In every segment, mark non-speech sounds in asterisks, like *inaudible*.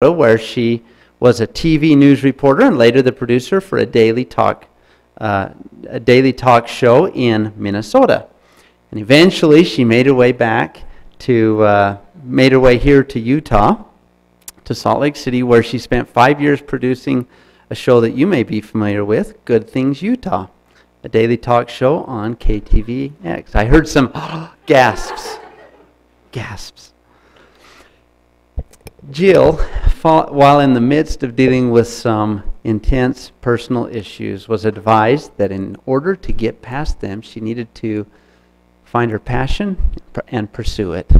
where she was a TV news reporter and later the producer for a daily talk, uh, a daily talk show in Minnesota. And eventually she made her way back to, uh, made her way here to Utah, to Salt Lake City, where she spent five years producing a show that you may be familiar with, Good Things Utah, a daily talk show on KTVX. I heard some gasps. Gasps. Jill, while in the midst of dealing with some intense personal issues, was advised that in order to get past them, she needed to find her passion and pursue it.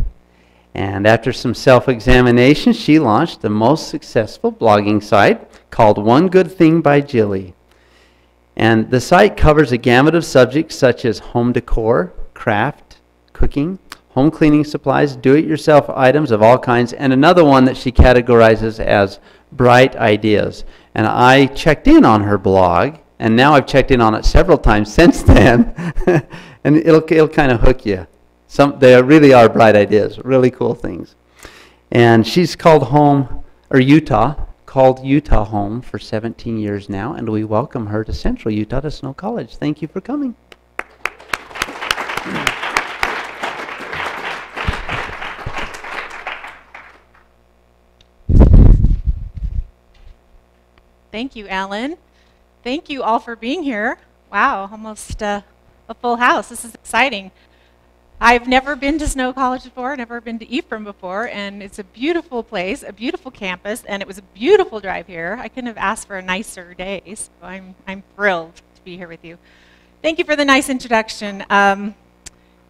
And after some self examination, she launched the most successful blogging site called One Good Thing by Jillee. And the site covers a gamut of subjects such as home decor, craft, cooking, home cleaning supplies, do it yourself items of all kinds, and another one that she categorizes as bright ideas. And I checked in on her blog, and now I've checked in on it several times *laughs* since then, *laughs* and it'll, it'll kind of hook you. Some, they really are bright ideas, really cool things. And she's called home, or Utah, called Utah home for 17 years now, and we welcome her to Central Utah to Snow College. Thank you for coming. Thank you, Alan. Thank you all for being here. Wow, almost uh, a full house. This is exciting. I've never been to Snow College before, never been to Ephraim before, and it's a beautiful place, a beautiful campus, and it was a beautiful drive here. I couldn't have asked for a nicer day, so I'm, I'm thrilled to be here with you. Thank you for the nice introduction. Um,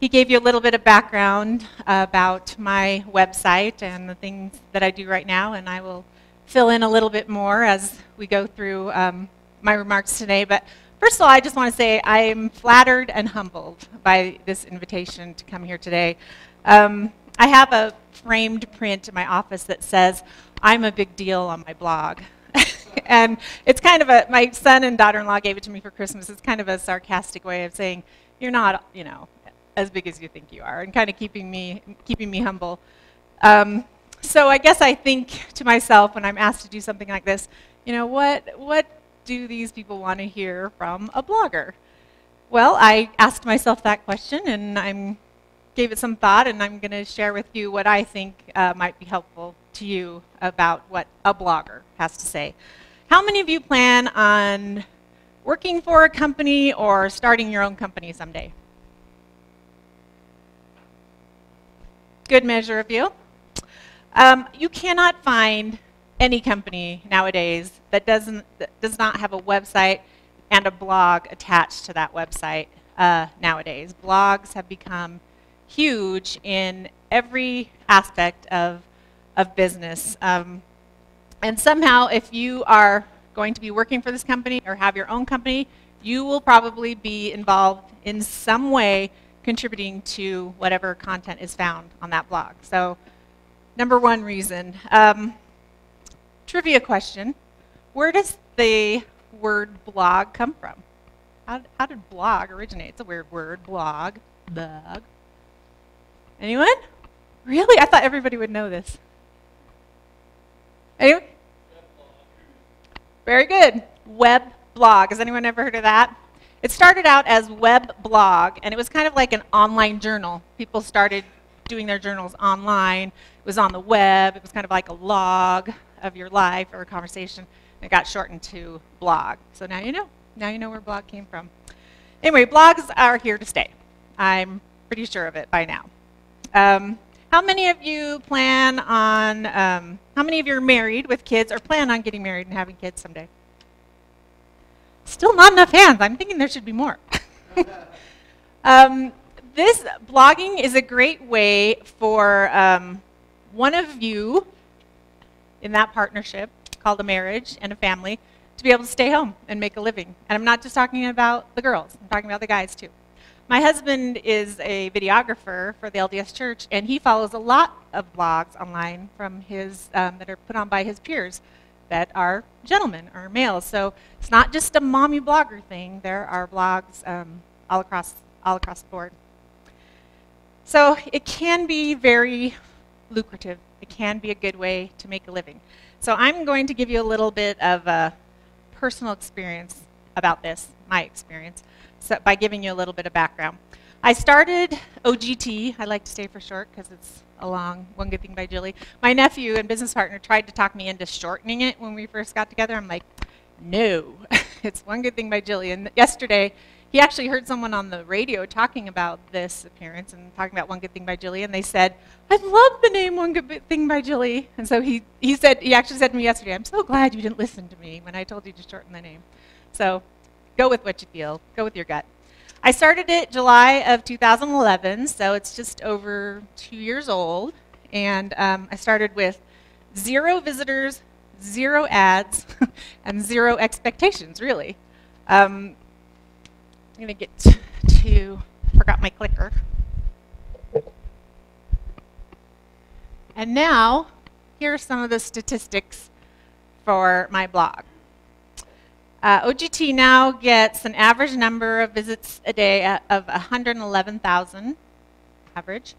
he gave you a little bit of background about my website and the things that I do right now, and I will fill in a little bit more as we go through um, my remarks today. But First of all, I just want to say I am flattered and humbled by this invitation to come here today. Um, I have a framed print in my office that says, I'm a big deal on my blog. *laughs* and it's kind of a, my son and daughter-in-law gave it to me for Christmas. It's kind of a sarcastic way of saying, you're not, you know, as big as you think you are, and kind of keeping me, keeping me humble. Um, so I guess I think to myself when I'm asked to do something like this, you know, what, what do these people want to hear from a blogger? Well, I asked myself that question and I gave it some thought and I'm going to share with you what I think uh, might be helpful to you about what a blogger has to say. How many of you plan on working for a company or starting your own company someday? Good measure of you. Um, you cannot find any company nowadays that doesn't that does not have a website and a blog attached to that website uh, nowadays. Blogs have become huge in every aspect of of business. Um, and somehow, if you are going to be working for this company or have your own company, you will probably be involved in some way contributing to whatever content is found on that blog. So, number one reason. Um, Trivia question. Where does the word blog come from? How, how did blog originate? It's a weird word, blog, blog. Anyone? Really? I thought everybody would know this. Anyone? Very good. Web blog. Has anyone ever heard of that? It started out as web blog, and it was kind of like an online journal. People started doing their journals online. It was on the web. It was kind of like a log of your life or a conversation. It got shortened to blog. So now you know. Now you know where blog came from. Anyway, blogs are here to stay. I'm pretty sure of it by now. Um, how many of you plan on, um, how many of you are married with kids or plan on getting married and having kids someday? Still not enough hands. I'm thinking there should be more. *laughs* um, this blogging is a great way for um, one of you in that partnership called a marriage and a family to be able to stay home and make a living. And I'm not just talking about the girls, I'm talking about the guys too. My husband is a videographer for the LDS Church, and he follows a lot of blogs online from his um, that are put on by his peers that are gentlemen or males. So it's not just a mommy blogger thing. There are blogs um, all across all across the board. So it can be very lucrative. It can be a good way to make a living. So I'm going to give you a little bit of a personal experience about this, my experience, so by giving you a little bit of background. I started OGT, I like to stay for short because it's a long One Good Thing by Jillee. My nephew and business partner tried to talk me into shortening it when we first got together. I'm like, no, *laughs* it's One Good Thing by Jillee. And yesterday, he actually heard someone on the radio talking about this appearance and talking about One Good Thing by Jillee, and they said, I love the name One Good Thing by Jillee. And so he, he said, he actually said to me yesterday, I'm so glad you didn't listen to me when I told you to shorten the name. So go with what you feel, go with your gut. I started it July of 2011, so it's just over two years old. And um, I started with zero visitors, zero ads, *laughs* and zero expectations, really. Um, I'm going to get to, forgot my clicker. And now, here are some of the statistics for my blog. Uh, OGT now gets an average number of visits a day of 111,000 average.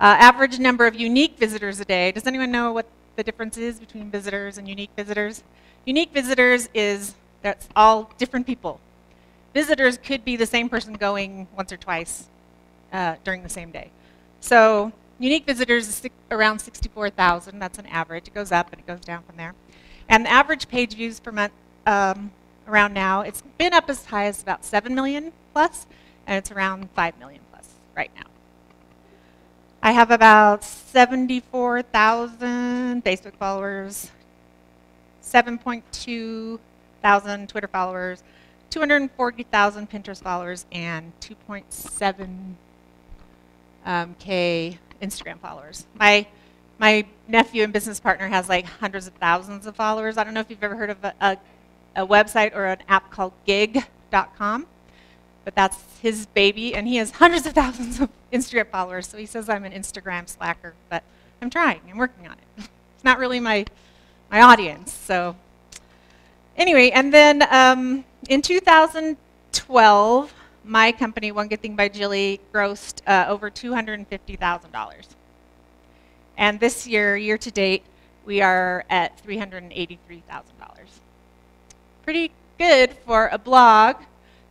Uh, average number of unique visitors a day. Does anyone know what the difference is between visitors and unique visitors? Unique visitors is that's all different people visitors could be the same person going once or twice uh, during the same day. So unique visitors is around 64,000. That's an average. It goes up and it goes down from there. And the average page views per month um, around now, it's been up as high as about 7 million plus, and it's around 5 million plus right now. I have about 74,000 Facebook followers, 7.2 thousand Twitter followers, 240,000 Pinterest followers and 2.7 um, K Instagram followers. My my nephew and business partner has like hundreds of thousands of followers. I don't know if you've ever heard of a, a, a website or an app called Gig.com, but that's his baby, and he has hundreds of thousands of Instagram followers. So he says I'm an Instagram slacker, but I'm trying. I'm working on it. *laughs* It's not really my my audience, so anyway, and then um, in 2012, my company, One Good Thing by Jillee, grossed uh, over $250,000. And this year, year to date, we are at $383,000. Pretty good for a blog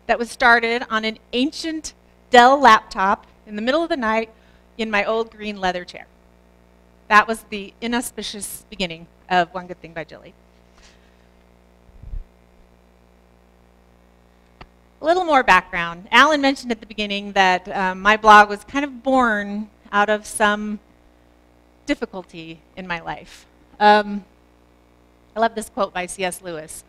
that was started on an ancient Dell laptop in the middle of the night in my old green leather chair. That was the inauspicious beginning of One Good Thing by Jillee. A little more background. Alan mentioned at the beginning that um, my blog was kind of born out of some difficulty in my life. Um, I love this quote by C.S. Lewis.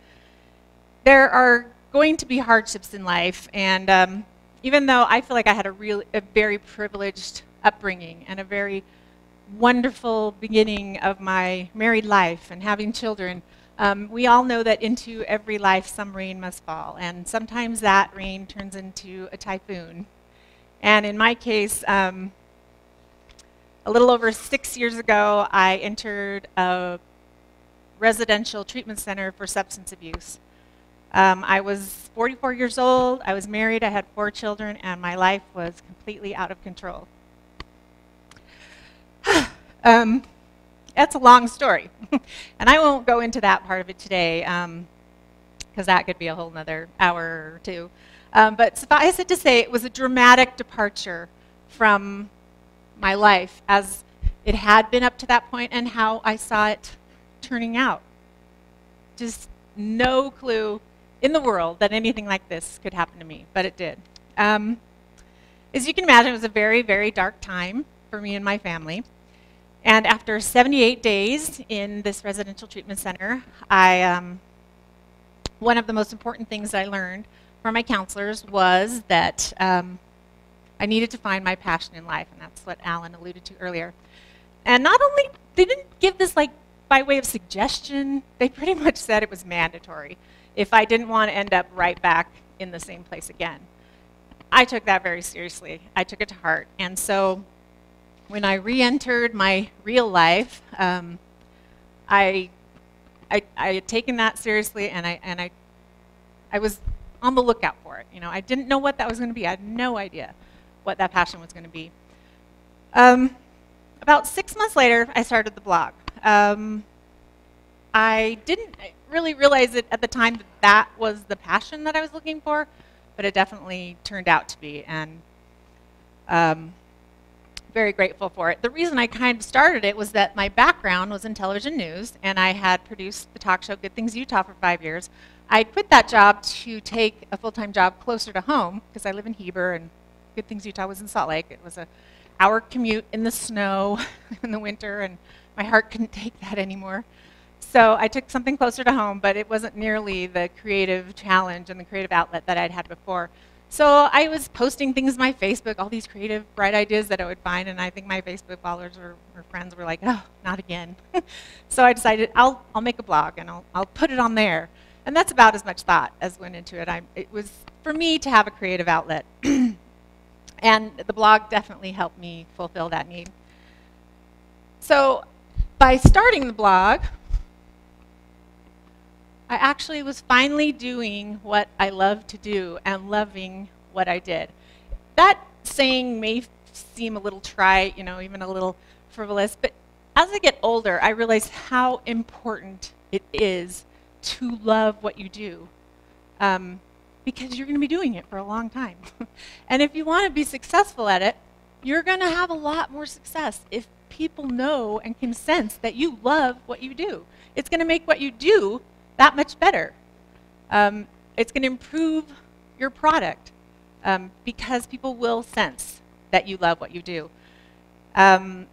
There are going to be hardships in life, and um, even though I feel like I had a, real, a very privileged upbringing and a very wonderful beginning of my married life and having children, um, we all know that into every life some rain must fall, and sometimes that rain turns into a typhoon. And in my case, um, a little over six years ago, I entered a residential treatment center for substance abuse. Um, I was 44 years old, I was married, I had four children, and my life was completely out of control. *sighs* that's a long story. *laughs* and I won't go into that part of it today because um, that could be a whole other hour or two. Um, but suffice it to say, it was a dramatic departure from my life as it had been up to that point and how I saw it turning out. Just no clue in the world that anything like this could happen to me, but it did. Um, as you can imagine, it was a very, very dark time for me and my family. And after 78 days in this residential treatment center, I, um, one of the most important things I learned from my counselors was that um, I needed to find my passion in life, and that's what Alan alluded to earlier. And not only, they didn't give this like by way of suggestion, they pretty *laughs* much said it was mandatory if I didn't want to end up right back in the same place again. I took that very seriously. I took it to heart. And so when I re-entered my real life, um, I, I, I had taken that seriously, and I and I, I was on the lookout for it. You know, I didn't know what that was going to be. I had no idea what that passion was going to be. Um, about six months later, I started the blog. Um, I didn't really realize it at the time that that was the passion that I was looking for, but it definitely turned out to be, and um, very grateful for it. The reason I kind of started it was that my background was in television news, and I had produced the talk show Good Things Utah for five years. I quit that job to take a full-time job closer to home because I live in Heber, and Good Things Utah was in Salt Lake. It was a hour commute in the snow *laughs* in the winter, and my heart couldn't take that anymore. So I took something closer to home, but it wasn't nearly the creative challenge and the creative outlet that I'd had before. So I was posting things on my Facebook, all these creative, bright ideas that I would find, and I think my Facebook followers or, or friends were like, oh, not again. *laughs* so I decided I'll, I'll make a blog and I'll, I'll put it on there. And that's about as much thought as went into it. I, it was for me to have a creative outlet. *clears throat* and the blog definitely helped me fulfill that need. So by starting the blog, I actually was finally doing what I love to do and loving what I did. That saying may seem a little trite, you know, even a little frivolous, but as I get older, I realize how important it is to love what you do. Um, because you're going to be doing it for a long time. *laughs* and if you want to be successful at it, you're going to have a lot more success if people know and can sense that you love what you do. It's going to make what you do that much better. Um, it's going to improve your product um, because people will sense that you love what you do. Um,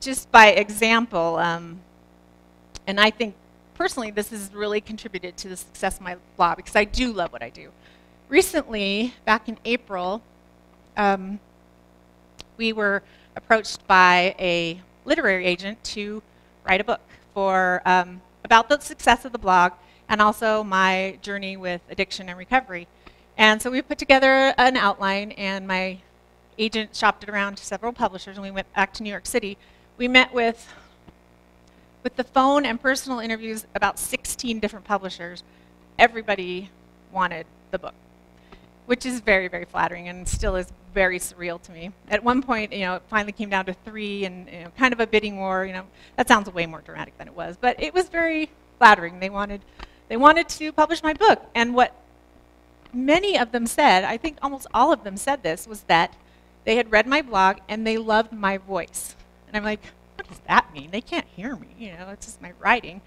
just by example, um, and I think personally this has really contributed to the success of my blog because I do love what I do. Recently, back in April, um, we were approached by a literary agent to write a book for um, about the success of the blog and also my journey with addiction and recovery. And so we put together an outline, and my agent shopped it around to several publishers, and we went back to New York City. We met with, with the phone and personal interviews, about 16 different publishers. Everybody wanted the book, which is very, very flattering and still is very surreal to me. At one point, you know, it finally came down to three and you know, kind of a bidding war. You know, that sounds way more dramatic than it was, but it was very flattering. They wanted, they wanted to publish my book, and what many of them said, I think almost all of them said this, was that they had read my blog and they loved my voice. And I'm like, what does that mean? They can't hear me. You know, it's just my writing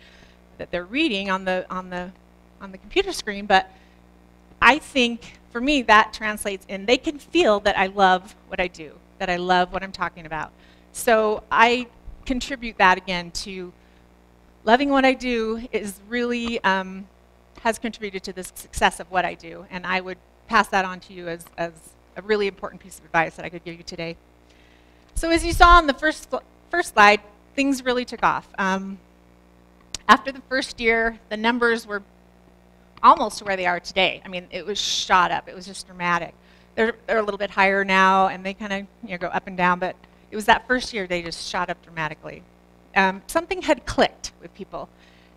that they're reading on the on the on the computer screen, but I think for me that translates in they can feel that I love what I do, that I love what I'm talking about. So I contribute that again to loving what I do is really um, has contributed to the success of what I do, and I would pass that on to you as, as a really important piece of advice that I could give you today. So as you saw on the first, first slide, things really took off. Um, after the first year, the numbers were almost to where they are today. I mean, it was shot up. It was just dramatic. They're, they're a little bit higher now, and they kind of you know, go up and down, but it was that first year they just shot up dramatically. Um, something had clicked with people.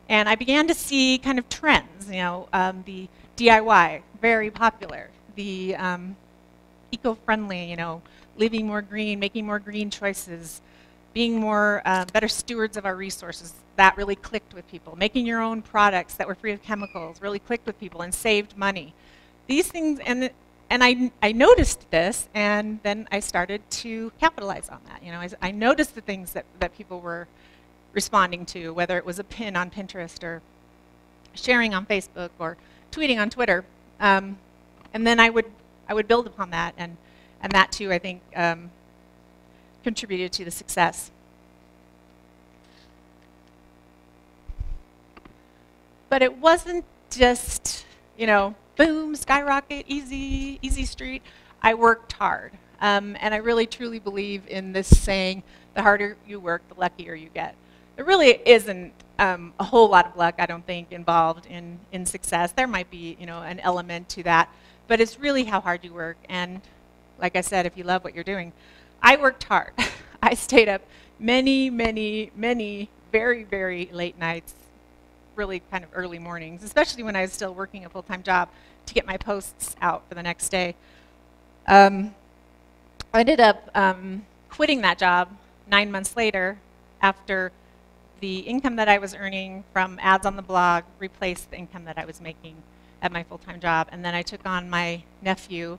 And I began to see kind of trends, you know, um, the DIY, very popular, the um, eco-friendly, you know, living more green, making more green choices, being more uh, better stewards of our resources, that really clicked with people. Making your own products that were free of chemicals really clicked with people and saved money. These things, and and I, I noticed this, and then I started to capitalize on that. You know, I, I noticed the things that, that people were responding to, whether it was a pin on Pinterest or sharing on Facebook or tweeting on Twitter. Um, and then I would, I would build upon that, and, and that too, I think, um, contributed to the success. But it wasn't just, you know, boom, skyrocket, easy, easy street. I worked hard. Um, and I really truly believe in this saying, the harder you work, the luckier you get. There really isn't um, a whole lot of luck, I don't think, involved in, in success. There might be, you know, an element to that, but it's really how hard you work. And like I said, if you love what you're doing, I worked hard. *laughs* I stayed up many, many, many very, very late nights, really kind of early mornings, especially when I was still working a full-time job to get my posts out for the next day. Um, I ended up um, quitting that job nine months later after the income that I was earning from ads on the blog replaced the income that I was making at my full-time job. And then I took on my nephew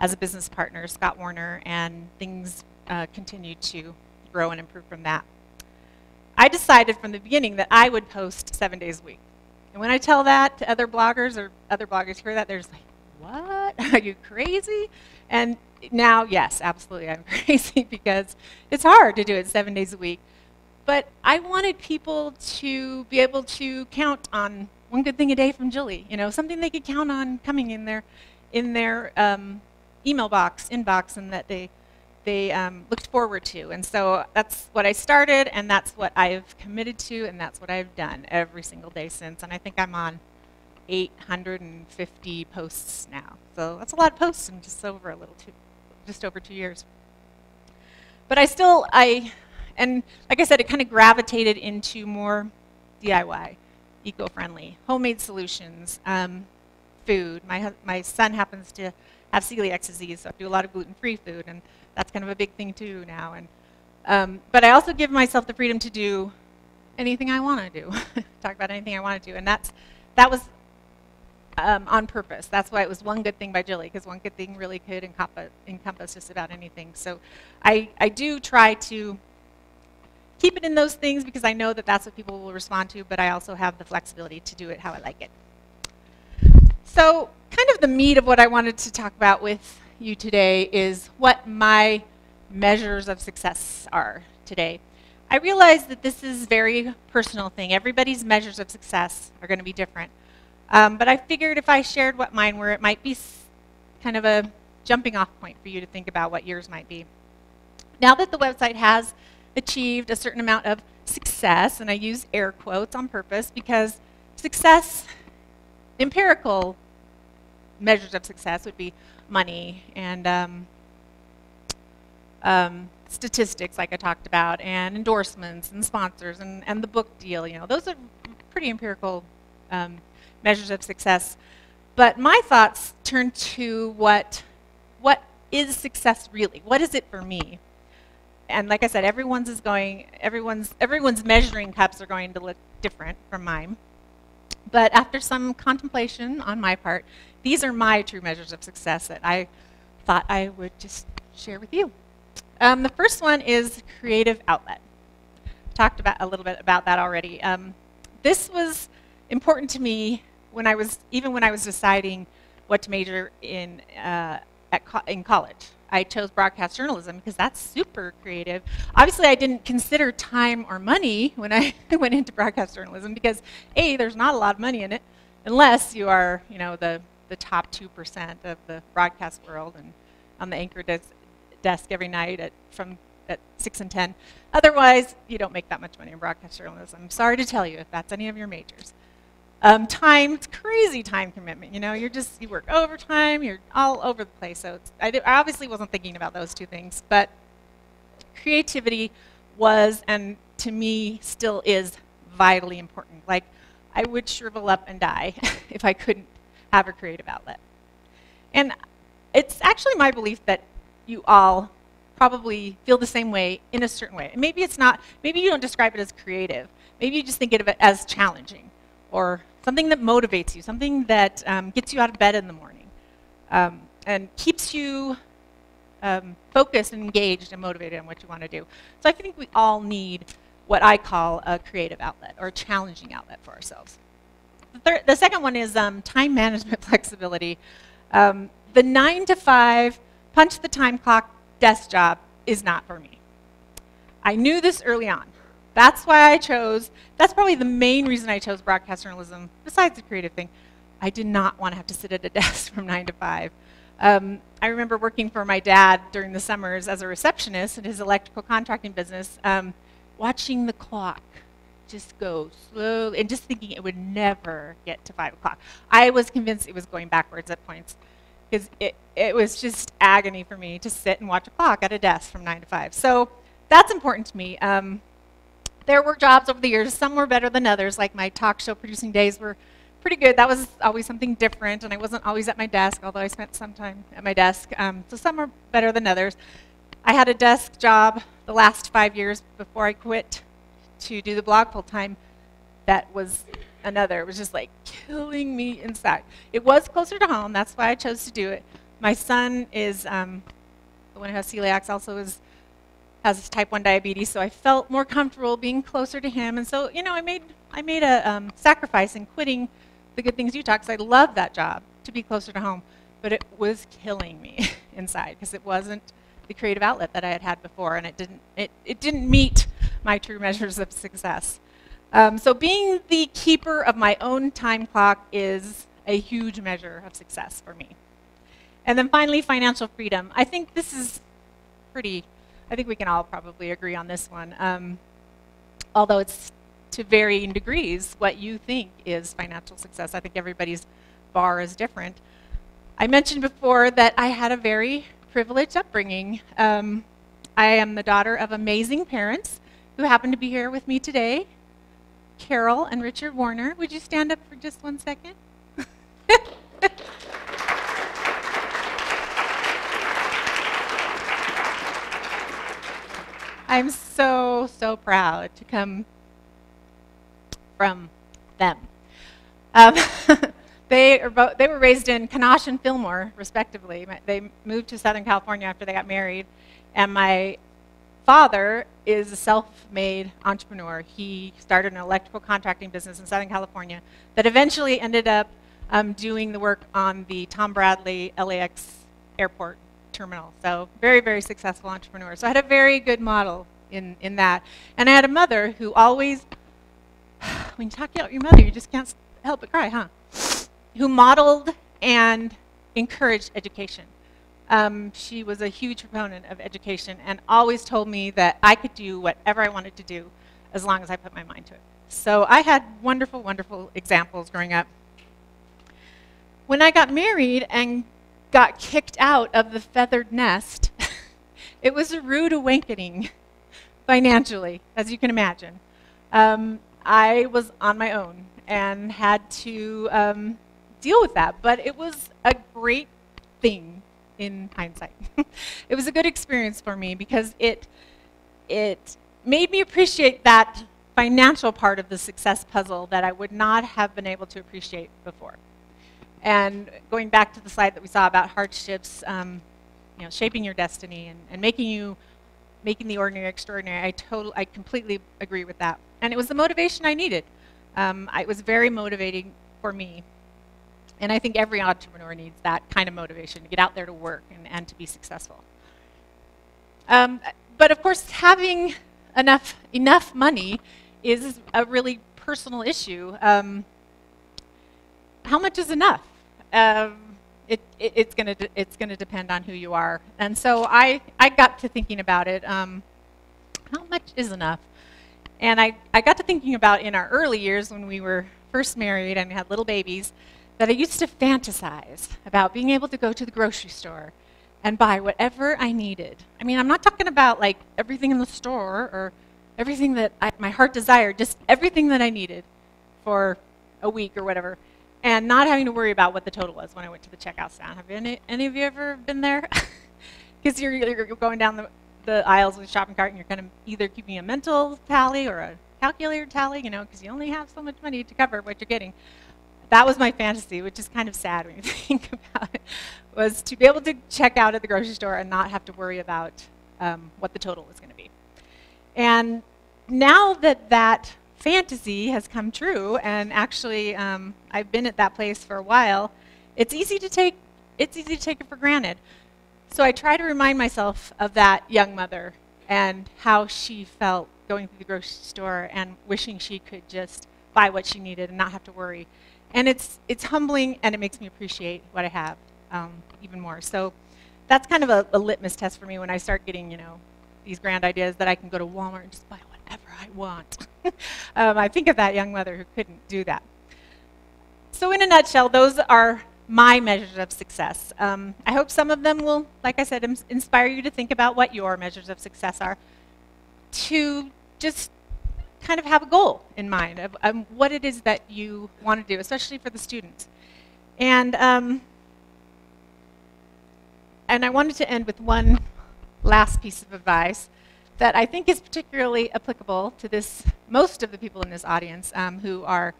as a business partner, Scott Warner, and things uh, continued to grow and improve from that. I decided from the beginning that I would post seven days a week. And when I tell that to other bloggers or other bloggers hear that, they're just like, what? *laughs* Are you crazy? And now, yes, absolutely, I'm *laughs* crazy because it's hard to do it seven days a week. But I wanted people to be able to count on one good thing a day from Julie, you know, something they could count on coming in their, in their um, email box, inbox, and that they, they um, looked forward to. And so that's what I started, and that's what I've committed to, and that's what I've done every single day since. And I think I'm on 850 posts now. So that's a lot of posts in just over a little two, just over two years. But I still, I, and like I said, it kind of gravitated into more DIY, eco-friendly, homemade solutions, um, food. My, my son happens to have celiac disease, so I do a lot of gluten-free food, and that's kind of a big thing too now. And um, but I also give myself the freedom to do anything I want to do, *laughs* talk about anything I want to do, and that's that was um, on purpose. That's why it was one good thing by Jillee, because one good thing really could encompass, encompass just about anything. So I, I do try to keep it in those things because I know that that's what people will respond to, but I also have the flexibility to do it how I like it. So kind of the meat of what I wanted to talk about with you today is what my measures of success are today. I realize that this is a very personal thing. Everybody's measures of success are going to be different. Um, but I figured if I shared what mine were, it might be kind of a jumping off point for you to think about what yours might be. Now that the website has achieved a certain amount of success, and I use air quotes on purpose because success, empirical measures of success would be money and um, um, statistics, like I talked about, and endorsements and sponsors and, and the book deal. You know, those are pretty empirical um, measures of success. But my thoughts turn to what, what is success really? What is it for me? And like I said, everyone's is going, everyone's, everyone's measuring cups are going to look different from mine. But after some contemplation on my part, these are my true measures of success that I thought I would just share with you. Um, the first one is creative outlet. Talked about a little bit about that already. Um, this was important to me when I was, even when I was deciding what to major in, uh, at co in college. I chose broadcast journalism because that's super creative. Obviously, I didn't consider time or money when I *laughs* went into broadcast journalism because A, there's not a lot of money in it, unless you are, you know, the, the top 2% of the broadcast world and on the anchor des desk every night at, from at 6 and 10. Otherwise, you don't make that much money in broadcast journalism. I'm sorry to tell you if that's any of your majors. Um, time, it's crazy time commitment. You know, you're just, you work overtime, you're all over the place. So I, did, I obviously wasn't thinking about those two things, but creativity was, and to me still is, vitally important. Like, I would shrivel up and die *laughs* if I couldn't have a creative outlet. And it's actually my belief that you all probably feel the same way in a certain way. Maybe it's not, maybe you don't describe it as creative. Maybe you just think of it as challenging or something that motivates you, something that um, gets you out of bed in the morning um, and keeps you um, focused and engaged and motivated on what you want to do. So I think we all need what I call a creative outlet or a challenging outlet for ourselves. The, the second one is um, time management *laughs* flexibility. Um, the nine to five, punch the time clock desk job is not for me. I knew this early on. That's why I chose, that's probably the main reason I chose broadcast journalism, besides the creative thing. I did not want to have to sit at a *laughs* desk from 9 to 5. Um, I remember working for my dad during the summers as a receptionist in his electrical contracting business, um, watching the clock just go slowly and just thinking it would never get to 5 o'clock. I was convinced it was going backwards at points because it, it was just agony for me to sit and watch a clock at a desk from 9 to 5. So that's important to me. Um, there were jobs over the years. Some were better than others, like my talk show producing days were pretty good. That was always something different, and I wasn't always at my desk, although I spent some time at my desk. Um, so some were better than others. I had a desk job the last five years before I quit to do the blog full time, that was another. It was just like killing me inside. It was closer to home. That's why I chose to do it. My son is um, the one who has celiac, also is has type 1 diabetes, so I felt more comfortable being closer to him. And so, you know, I made I made a um, sacrifice in quitting the Good Things Utah because I love that job to be closer to home. But it was killing me *laughs* inside because it wasn't the creative outlet that I had had before, and it didn't it, it didn't meet my true measures of success. Um, so being the keeper of my own time clock is a huge measure of success for me. And then finally, financial freedom. I think this is pretty, I think we can all probably agree on this one. Um, although it's to varying degrees what you think is financial success. I think everybody's bar is different. I mentioned before that I had a very privileged upbringing. Um, I am the daughter of amazing parents who happen to be here with me today. Carol and Richard Warner. Would you stand up for just one second? *laughs* I'm so, so proud to come from them. Um, *laughs* they, are both, they were raised in Kanosh and Fillmore, respectively. They moved to Southern California after they got married. And my father is a self-made entrepreneur. He started an electrical contracting business in Southern California that eventually ended up um, doing the work on the Tom Bradley LAX airport terminal. So very, very successful entrepreneur. So I had a very good model in, in that. And I had a mother who always, *sighs* when you talk about your mother, you just can't help but cry, huh? Who modeled and encouraged education. Um, she was a huge proponent of education and always told me that I could do whatever I wanted to do as long as I put my mind to it. So I had wonderful, wonderful examples growing up. When I got married and got kicked out of the feathered nest, *laughs* it was a rude awakening *laughs* financially, as you can imagine. Um, I was on my own and had to um, deal with that, but it was a great thing in hindsight. *laughs* it was a good experience for me because it, it made me appreciate that financial part of the success puzzle that I would not have been able to appreciate before. And going back to the slide that we saw about hardships, um, you know, shaping your destiny and, and making you, making the ordinary extraordinary, I, total, I completely agree with that. And it was the motivation I needed. Um, it was very motivating for me and I think every entrepreneur needs that kind of motivation to get out there to work and, and to be successful. Um, but of course, having enough, enough money is a really personal issue. Um, how much is enough? Um, it, it, it's going to it's going to depend on who you are. And so I, I got to thinking about it. Um, how much is enough? And I, I got to thinking about in our early years when we were first married and had little babies that I used to fantasize about being able to go to the grocery store and buy whatever I needed. I mean, I'm not talking about like everything in the store or everything that I, my heart desired, just everything that I needed for a week or whatever, and not having to worry about what the total was when I went to the checkout stand. Have any, any of you ever been there? *laughs* Because you're, you're going down the, the aisles with a shopping cart and you're kind of either keeping a mental tally or a calculator tally, you know, because you only have so much money to cover what you're getting that was my fantasy, which is kind of sad when you *laughs* think about it, was to be able to check out at the grocery store and not have to worry about um, what the total was going to be. And now that that fantasy has come true, and actually um, I've been at that place for a while, it's easy to take it's easy to take it for granted. So I try to remind myself of that young mother and how she felt going through the grocery store and wishing she could just buy what she needed and not have to worry and it's it's humbling and it makes me appreciate what I have um, even more. So that's kind of a, a, litmus test for me when I start getting you know these grand ideas that I can go to Walmart and just buy whatever I want. *laughs* um, I think of that young mother who couldn't do that. So in a nutshell, those are my measures of success. Um, I hope some of them will, like I said, inspire you to think about what your measures of success are. To just kind of have a goal in mind of um, what it is that you want to do, especially for the students. And, um, and I wanted to end with one last piece of advice that I think is particularly applicable to this, most of the people in this audience um, who are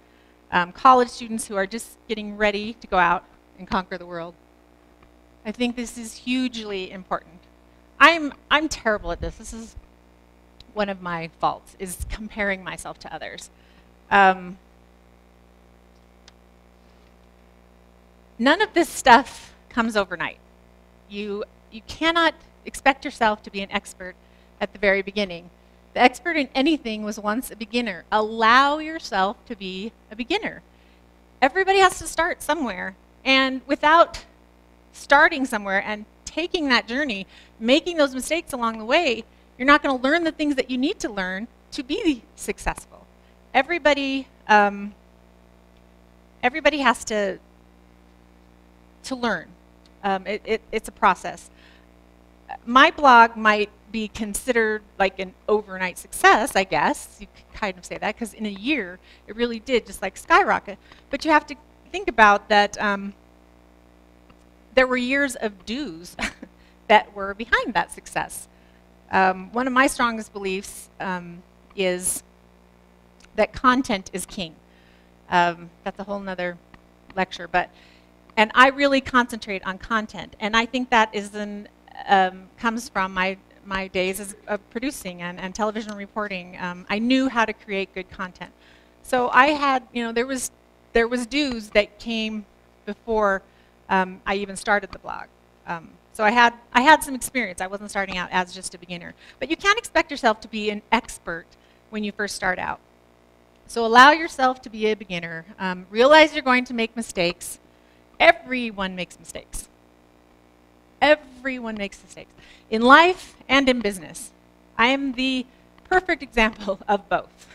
um, college students who are just getting ready to go out and conquer the world. I think this is hugely important. I'm, I'm terrible at this. This is one of my faults, is comparing myself to others. Um, none of this stuff comes overnight. You, you cannot expect yourself to be an expert at the very beginning. The expert in anything was once a beginner. Allow yourself to be a beginner. Everybody has to start somewhere. And without starting somewhere and taking that journey, making those mistakes along the way, you're not going to learn the things that you need to learn to be successful. Everybody, um, everybody has to to learn. Um, it, it, it's a process. My blog might be considered like an overnight success, I guess. You could kind of say that because in a year it really did just like skyrocket. But you have to think about that um, there were years of dues *laughs* that were behind that success. Um, one of my strongest beliefs um, is that content is king. Um, that's a whole nother lecture, but and I really concentrate on content, and I think that is an um, comes from my my days as, of producing and, and television reporting, um, I knew how to create good content. So I had, you know, there was there was dues that came before um, I even started the blog. Um, so I had I had some experience. I wasn't starting out as just a beginner. But you can't expect yourself to be an expert when you first start out. So allow yourself to be a beginner. Um, realize you're going to make mistakes. Everyone makes mistakes. Everyone makes mistakes in life and in business. I am the perfect example *laughs* of both.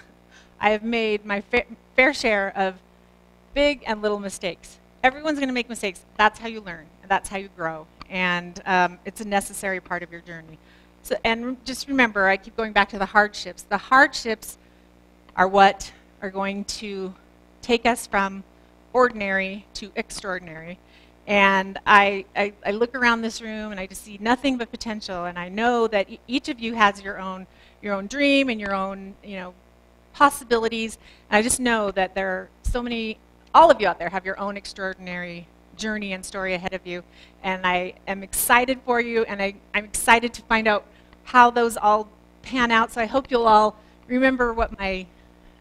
I have made my fa fair share of big and little mistakes. Everyone's going to make mistakes. That's how you learn, and that's how you grow, and um, it's a necessary part of your journey. So, and just remember, I keep going back to the hardships. The hardships are what are going to take us from ordinary to extraordinary. And I, I, I, look around this room and I just see nothing but potential. And I know that each of you has your own, your own dream and your own you know, possibilities. And I just know that there are so many, all of you out there have your own extraordinary journey and story ahead of you. And I am excited for you and I, I'm excited to find out how those all pan out. So I hope you'll all remember what my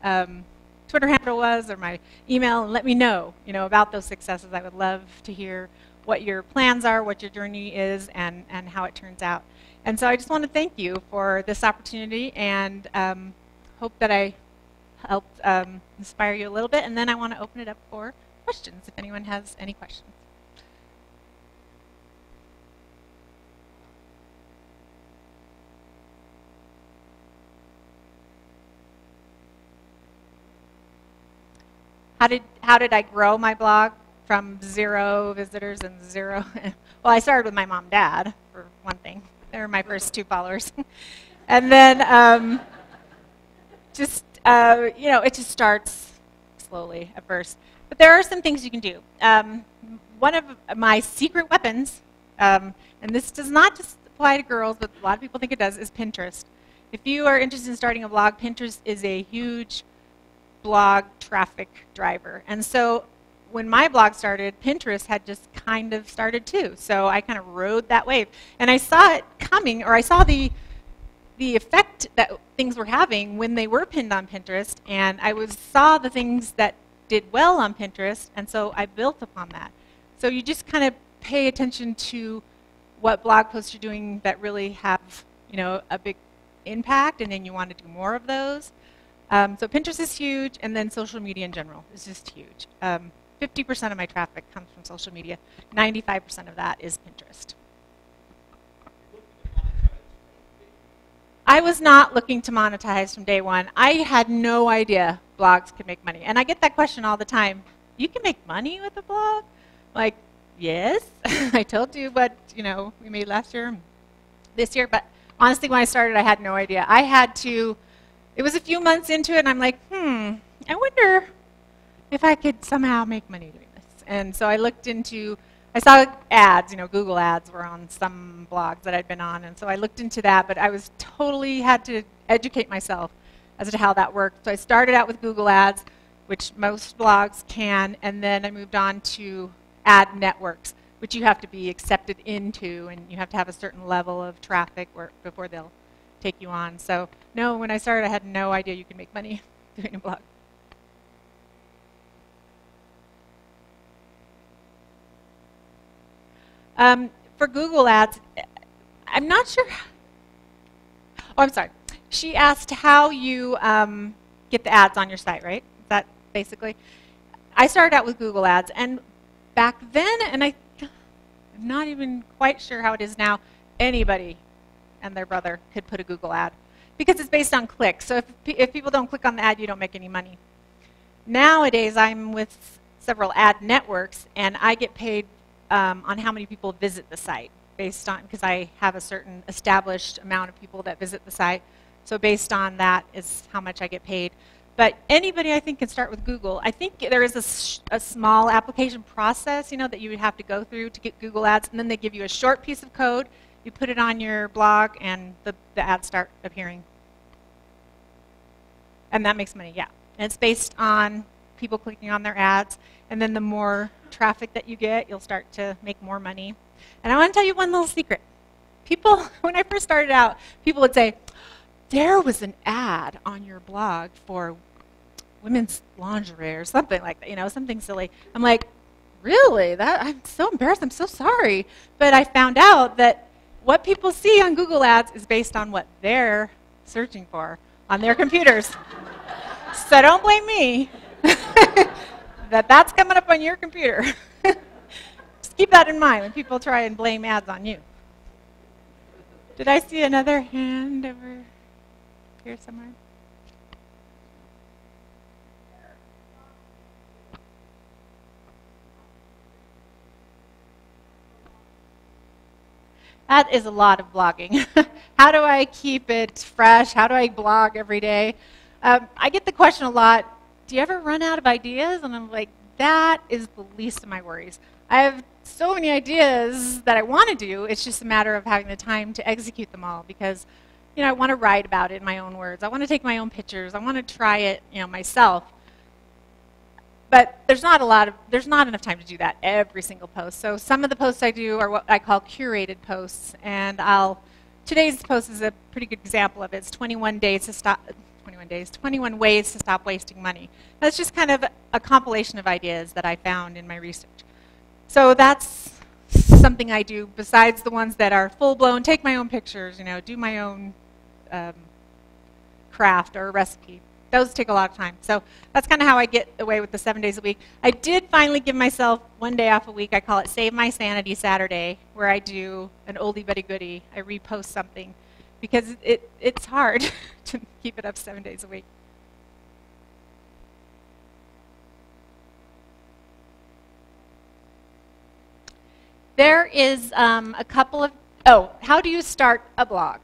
um, Twitter handle was or my email and let me know, you know, about those successes. I would love to hear what your plans are, what your journey is, and, and how it turns out. And so I just want to thank you for this opportunity and um, hope that I helped um, inspire you a little bit. And then I want to open it up for questions if anyone has any questions. How did, how did I grow my blog from zero visitors and zero? *laughs* well, I started with my mom and dad, for one thing. They were my first two followers. *laughs* and then um, just, uh, you know, it just starts slowly at first. But there are some things you can do. Um, one of my secret weapons, um, and this does not just apply to girls, but a lot of people think it does, is Pinterest. If you are interested in starting a blog, Pinterest is a huge blog traffic driver. And so when my blog started, Pinterest had just kind of started too. So I kind of rode that wave. And I saw it coming, or I saw the the effect that things were having when they were pinned on Pinterest, and I was saw the things that did well on Pinterest, and so I built upon that. So you just kind of pay attention to what blog posts you're doing that really have, you know, a big impact, and then you want to do more of those. Um, so Pinterest is huge, and then social media in general is just huge. 50% um, of my traffic comes from social media. 95% of that is Pinterest. I was not looking to monetize from day one. I had no idea blogs could make money. And I get that question all the time. You can make money with a blog? Like, yes. *laughs* I told you what, you know, we made last year, this year. But honestly, when I started, I had no idea. I had to it was a few months into it, and I'm like, hmm, I wonder if I could somehow make money doing this. And so I looked into I saw ads, you know, Google ads were on some blogs that I'd been on, and so I looked into that, but I was totally had to educate myself as to how that worked. So I started out with Google ads, which most blogs can, and then I moved on to ad networks, which you have to be accepted into, and you have to have a certain level of traffic before they'll take you on. So no, when I started, I had no idea you could make money *laughs* doing a blog. Um, for Google Ads, I'm not sure. Oh, I'm sorry. She asked how you um, get the ads on your site, right? That basically? I started out with Google Ads, and back then, and I, I'm not even quite sure how it is now, anybody and their brother could put a Google ad because it's based on clicks. So if, if people don't click on the ad, you don't make any money. Nowadays, I'm with several ad networks, and I get paid um, on how many people visit the site based on, because I have a certain established amount of people that visit the site. So based on that is how much I get paid. But anybody, I think, can start with Google. I think there is a, a, small application process, you know, that you would have to go through to get Google Ads, and then they give you a short piece of code. You put it on your blog, and the, the ads start appearing. And that makes money, yeah. And it's based on people clicking on their ads, and then the more traffic that you get, you'll start to make more money. And I want to tell you one little secret. People, *laughs* when I first started out, people would say, there was an ad on your blog for women's lingerie or something like that, you know, something silly. I'm like, really? That I'm so embarrassed. I'm so sorry. But I found out that what people see on Google Ads is based on what they're searching for on their computers. *laughs* so don't blame me. *laughs* that that's coming up on your computer. *laughs* Just keep that in mind when people try and blame ads on you. Did I see another hand over here somewhere? That is a lot of blogging. *laughs* How do I keep it fresh? How do I blog every day? Um, I get the question a lot do you ever run out of ideas? And I'm like, that is the least of my worries. I have so many ideas that I want to do. It's just a matter of having the time to execute them all because, you know, I want to write about it in my own words. I want to take my own pictures. I want to try it, you know, myself. But there's not a lot of, there's not enough time to do that every single post. So some of the posts I do are what I call curated posts, and I'll, today's post is a pretty good example of it. It's 21 days to stop, 21 days, 21 ways to stop wasting money. That's just kind of a compilation of ideas that I found in my research. So that's something I do besides the ones that are full-blown, take my own pictures, you know, do my own um, craft or recipe. Those take a lot of time. So that's kind of how I get away with the seven days a week. I did finally give myself one day off a week. I call it Save My Sanity Saturday, where I do an oldie but a goodie. I repost something because it, it's hard *laughs* to keep it up seven days a week. There is um, a couple of, oh, how do you start a blog?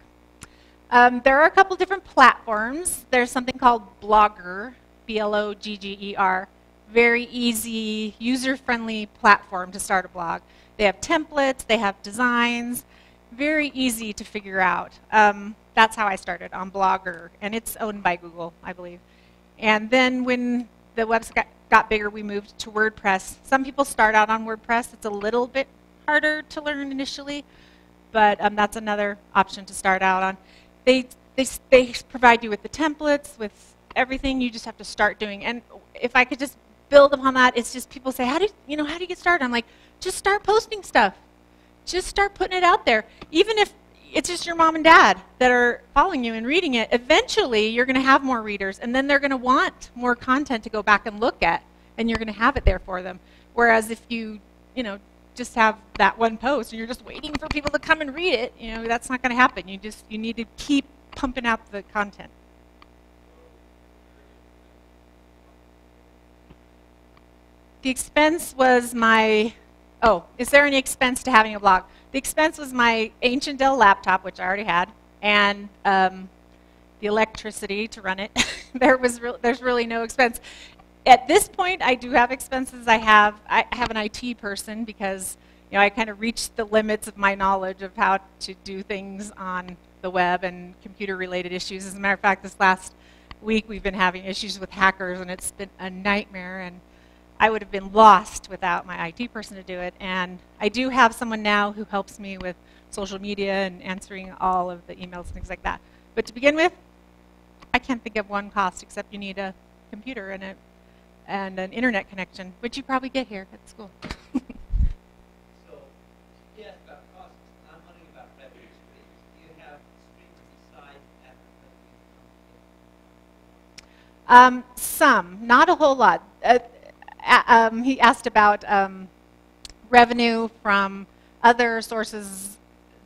Um, there are a couple different platforms. There's something called Blogger, B-L-O-G-G-E-R. Very easy, user-friendly platform to start a blog. They have templates, they have designs, very easy to figure out. Um, that's how I started on Blogger, and it's owned by Google, I believe. And then when the website got, bigger, we moved to WordPress. Some people start out on WordPress. It's a little bit harder to learn initially, but um, that's another option to start out on. They, they, they provide you with the templates, with everything. You just have to start doing. And if I could just build upon that, it's just people say, how do you, you know, how do you get started? I'm like, just start posting stuff just start putting it out there. Even if it's just your mom and dad that are following you and reading it, eventually you're going to have more readers, and then they're going to want more content to go back and look at, and you're going to have it there for them. Whereas if you, you know, just have that one post and you're just waiting for people to come and read it, you know, that's not going to happen. You just you need to keep pumping out the content. The expense was my Oh, is there any expense to having a blog? The expense was my ancient Dell laptop, which I already had, and um, the electricity to run it. *laughs* there was re there's really no expense. At this point, I do have expenses. I have I have an IT person because you know, I kind of reached the limits of my knowledge of how to do things on the web and computer-related issues. As a matter of fact, this last week we've been having issues with hackers, and it's been a nightmare. And I would have been lost without my IT person to do it. And I do have someone now who helps me with social media and answering all of the emails and things like that. But to begin with, I can't think of one cost except you need a computer and a and an internet connection, which you probably get here at school. *laughs* So, yes, about costs, I'm wondering about revenue streams. Do you have streams besides advertising? Um, some, not a whole lot. Uh, um, he asked about um, revenue from other sources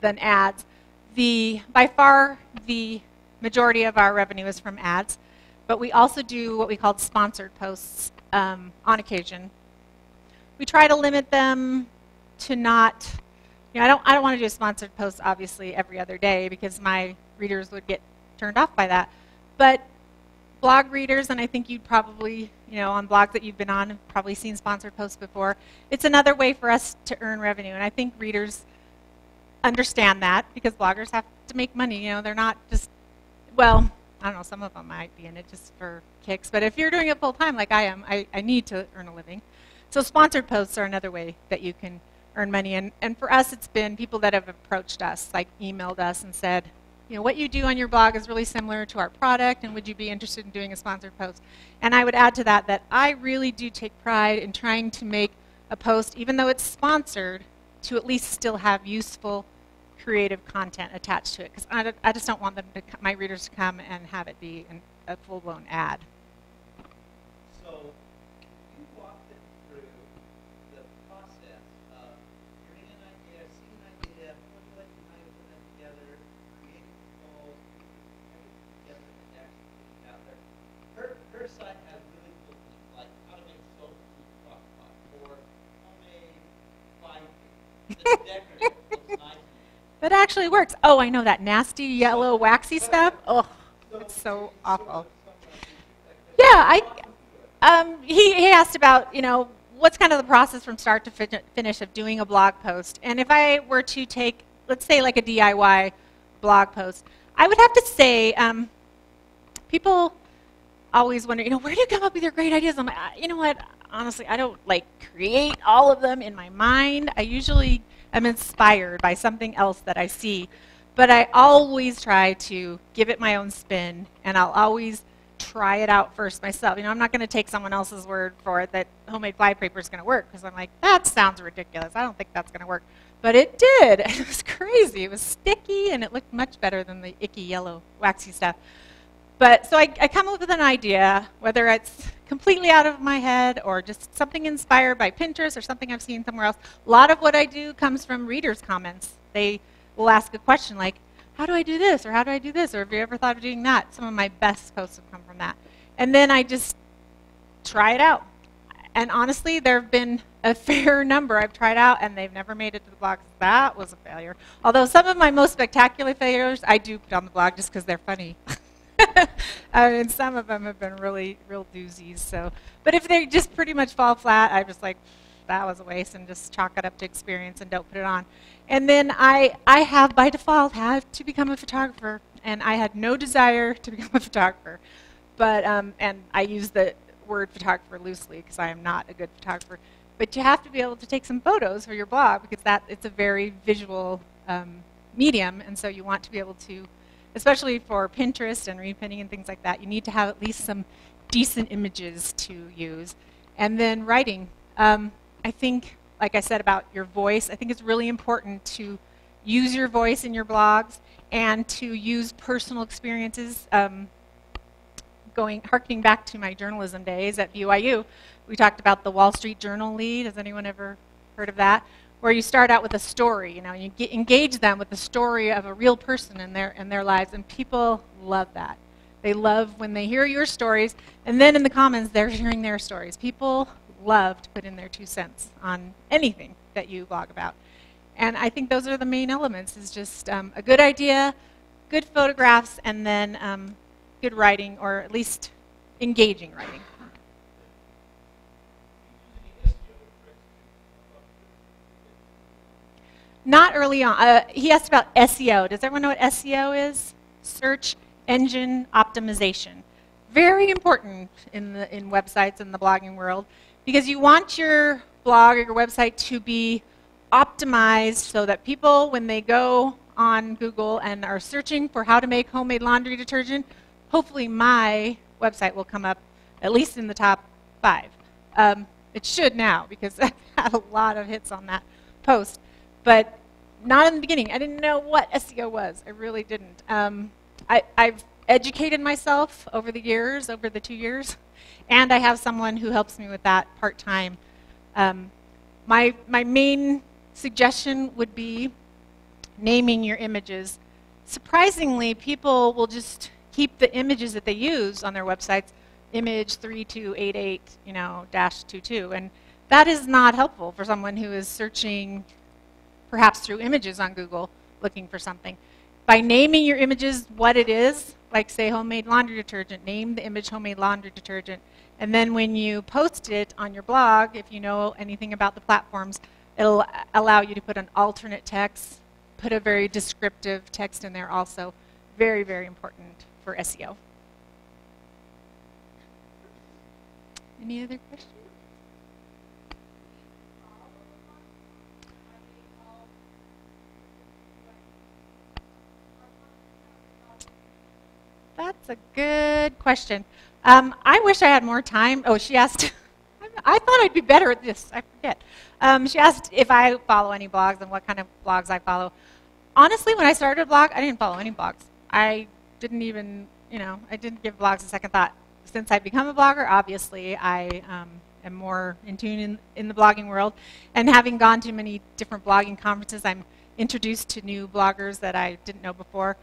than ads. The by far the majority of our revenue is from ads, but we also do what we call sponsored posts um, on occasion. We try to limit them to not. You know, I don't. I don't want to do a sponsored post obviously every other day because my readers would get turned off by that. But blog readers, and I think you'd probably, you know, on blogs that you've been on, probably seen sponsored posts before. It's another way for us to earn revenue, and I think readers understand that because bloggers have to make money. You know, they're not just, well, I don't know, some of them might be in it just for kicks, but if you're doing it full time like I am, I, I need to earn a living. So sponsored posts are another way that you can earn money. And, and for us, it's been people that have approached us, like emailed us and said, you know, what you do on your blog is really similar to our product, and would you be interested in doing a sponsored post? And I would add to that that I really do take pride in trying to make a post, even though it's sponsored, to at least still have useful creative content attached to it because I, I, just don't want them my readers to come and have it be an, a full-blown ad. So you walked them through the process of hearing an idea, seeing an idea, putting it kind of together, creating goals, together and actually putting it out there. Her her site has really cool things like how to make soap or homemade *laughs* decorative. looks nice. That actually works. Oh, I know that nasty yellow waxy stuff. Oh, it's so awful. Yeah, I. Um, he, he asked about you know what's kind of the process from start to fin- finish of doing a blog post, and if I were to take let's say like a DIY blog post, I would have to say um, people always wonder you know where do you come up with your great ideas? I'm like you know what honestly I don't like create all of them in my mind. I usually am inspired by something else that I see. But I always try to give it my own spin, and I'll always try it out first myself. You know, I'm not going to take someone else's word for it that homemade flypaper is going to work because I'm like, that sounds ridiculous. I don't think that's going to work. But it did. *laughs* It was crazy. It was sticky, and it looked much better than the icky yellow waxy stuff. But so I, I come up with an idea, whether it's completely out of my head or just something inspired by Pinterest or something I've seen somewhere else. A lot of what I do comes from readers' comments. They will ask a question like, how do I do this? Or how do I do this? Or have you ever thought of doing that? Some of my best posts have come from that. And then I just try it out. And honestly, there have been a *laughs* fair number I've tried out, and they've never made it to the blog. That was a failure. Although some of my most spectacular failures I do put on the blog just because they're funny. *laughs* *laughs* I mean, some of them have been really, real doozies. So, but if they just pretty much fall flat, I'm just like that was a waste and just chalk it up to experience and don't put it on. And then I, I have by default had to become a photographer, and I had no desire to *laughs* become a photographer, but um, and I use the word photographer loosely because I am not a good photographer. But you have to be able to take some photos for your blog because that it's a very visual um, medium, and so you want to be able to especially for Pinterest and repinning and things like that, you need to have at least some decent images to use. And then writing. Um, I think, like I said about your voice, I think it's really important to use your voice in your blogs and to use personal experiences. Um, going, harkening back to my journalism days at BYU, we talked about the Wall Street Journal lead. Has anyone ever heard of that? Where you start out with a story, you know, you get, engage them with the story of a real person in their, in their lives, and people love that. They love when they hear your stories, and then in the comments, they're hearing their stories. People love to put in their two cents on anything that you blog about. And I think those are the main elements, is just um, a good idea, good photographs, and then um, good writing, or at least engaging writing. Not early on. Uh, he asked about SEO. Does everyone know what SEO is? Search engine optimization. Very important in, the, in websites in the blogging world because you want your blog or your website to be optimized so that people, when they go on Google and are searching for how to make homemade laundry detergent, hopefully my website will come up at least in the top five. Um, it should now because *laughs* I've had a lot of hits on that post. But not in the beginning. I didn't know what SEO was. I really didn't. Um, I, I've educated myself over the years, over the two years, and I have someone who helps me with that part time. Um, my, my main suggestion would be naming your images. Surprisingly, people will just keep the images that they use on their websites, image 3288, you know, dash 22. And that is not helpful for someone who is searching perhaps through images on Google looking for something. By naming your images what it is, like say homemade laundry detergent, name the image homemade laundry detergent. And then when you post it on your blog, if you know anything about the platforms, it'll allow you to put an alternate text, put a very descriptive text in there also. Very, very important for SEO. Any other questions? That's a good question. Um, I wish I had more time. Oh, she asked. *laughs* I thought I'd be better at this. I forget. Um, she asked if I follow any blogs and what kind of blogs I follow. Honestly, when I started a blog, I didn't follow any blogs. I didn't even, you know, I didn't give blogs a second thought. Since I've become a blogger, obviously, I um, am more in tune in, in the blogging world. And having gone to many different blogging conferences, I'm introduced to new bloggers that I didn't know before.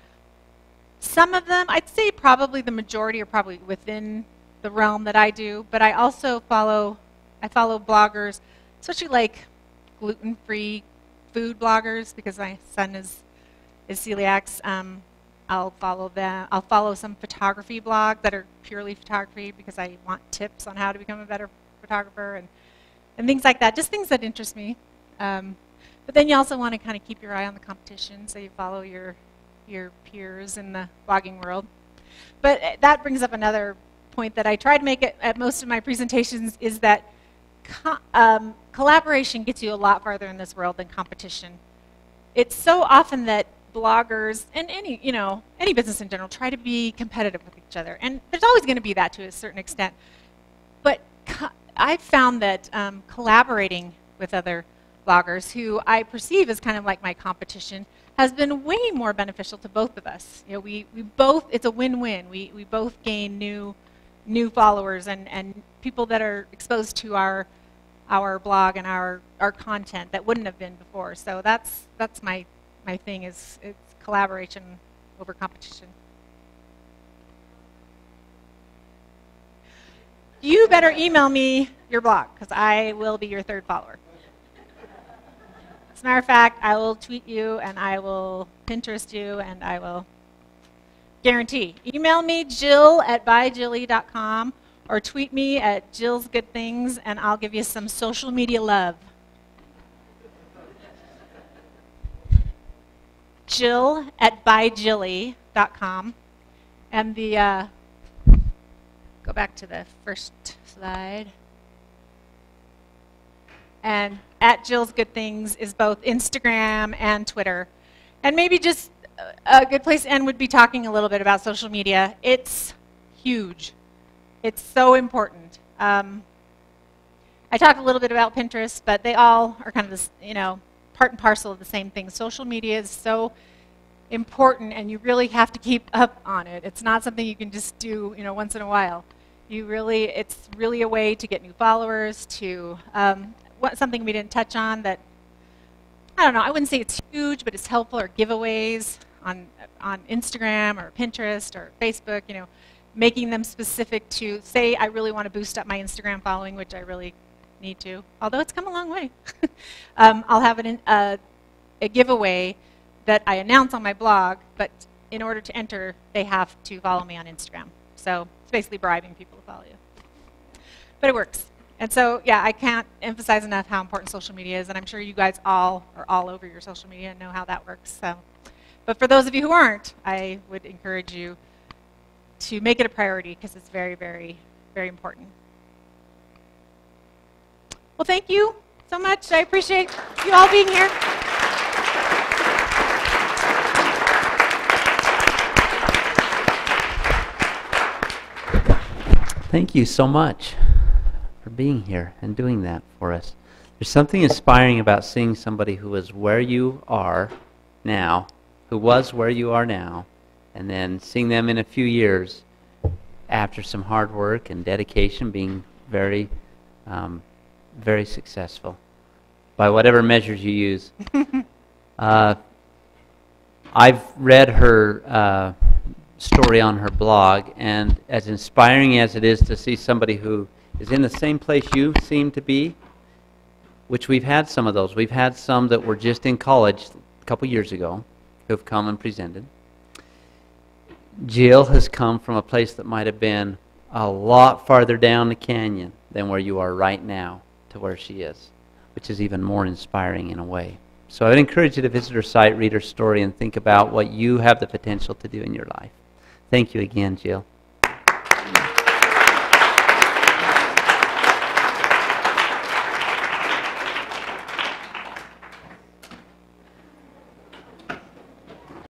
Some of them, I'd say probably the majority are probably within the realm that I do, but I also follow I follow bloggers, especially like gluten-free food bloggers because my son is is celiac. Um, I'll follow them. I'll follow some photography blogs that are purely photography because I want tips on how to become a better photographer and and things like that. Just things that interest me. Um, but then you also want to kind of keep your eye on the competition, so you follow your your peers in the blogging world. But uh, that brings up another point that I try to make at most of my presentations is that co um, collaboration gets you a lot farther in this world than competition. It's so often that bloggers and any you know any business in general try to be competitive with each other, and there's always going to be that to a certain extent. But I've found that um, collaborating with other bloggers, who I perceive as kind of like my competition, has been way more beneficial to both of us. You know, we, we both, it's a win-win. We, we both gain new, new followers and, and people that are exposed to our, our blog and our, our content that wouldn't have been before. So that's, that's my, my thing is it's collaboration over competition. You better email me your blog because I will be your third follower. As a matter of fact, I will tweet you and I will Pinterest you and I will guarantee. Email me, jill at byjillee.com or tweet me at Jill's Good Things and I'll give you some social media love. Jill at byjillee.com. And the, uh, go back to the first slide. And at Jill's Good Things is both Instagram and Twitter. And maybe just a good place to end would be talking a little bit about social media. It's huge. It's so important. Um, I talked a little bit about Pinterest, but they all are kind of this, you know, part and parcel of the same thing. Social media is so important, and you really have to keep up on it. It's not something you can just do, you know, once in a while. You really, it's really a way to get new followers, to um, what, something we didn't touch on that, I don't know, I wouldn't say it's huge, but it's helpful, or giveaways on, on Instagram or Pinterest or Facebook, you know, making them specific to, say I really want to boost up my Instagram following, which I really need to, although it's come a long way. *laughs* um, I'll have an, uh, a giveaway that I announce on my blog, but in order to enter, they have to follow me on Instagram. So it's basically bribing people to follow you. But it works. And so, yeah, I can't emphasize enough how important social media is, and I'm sure you guys all are all over your social media and know how that works. So, but for those of you who aren't, I would encourage you to make it a priority because it's very, very, very important. Well, thank you so much. I appreciate you all being here. Thank you so much for being here and doing that for us. There's something inspiring about seeing somebody who is where you are now, who was where you are now, and then seeing them in a few years after some hard work and dedication being very, um, very successful by whatever measures you use. *laughs* uh, I've read her uh, story on her blog, and as inspiring as it is to see somebody who is in the same place you seem to be, which we've had some of those. We've had some that were just in college a couple years ago who have come and presented. Jill has come from a place that might have been a lot farther down the canyon than where you are right now to where she is, which is even more inspiring in a way. So I would encourage you to visit her site, read her story, and think about what you have the potential to do in your life. Thank you again, Jill.